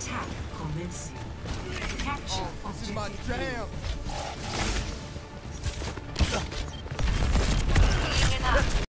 Attack commencing. Capture Oh, this is my jam.